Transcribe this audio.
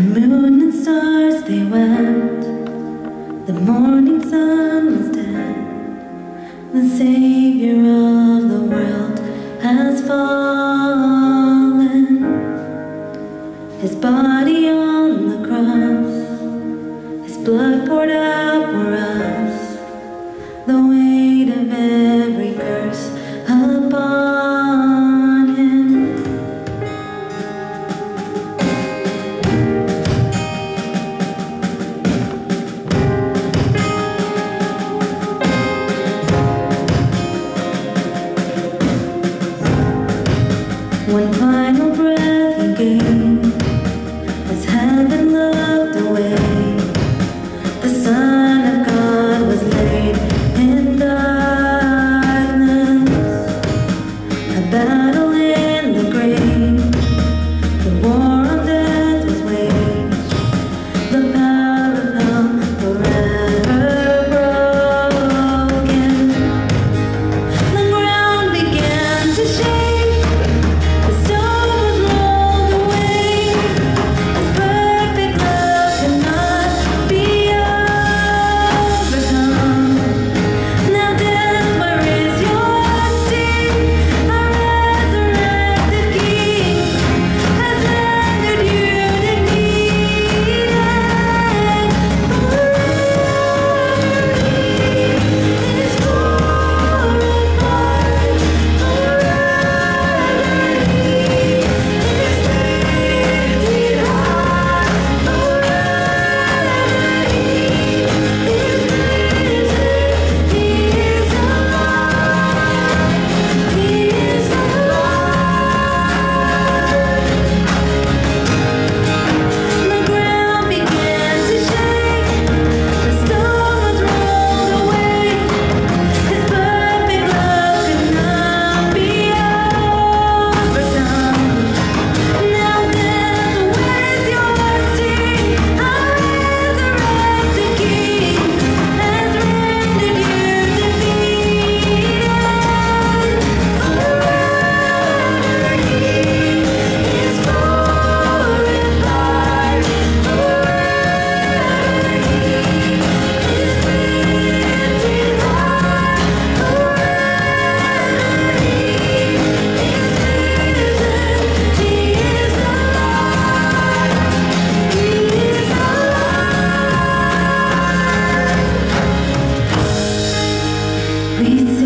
moon and stars they wept. The morning sun was dead. The Savior of the world has fallen. His body on the cross, His blood poured out for us. Please.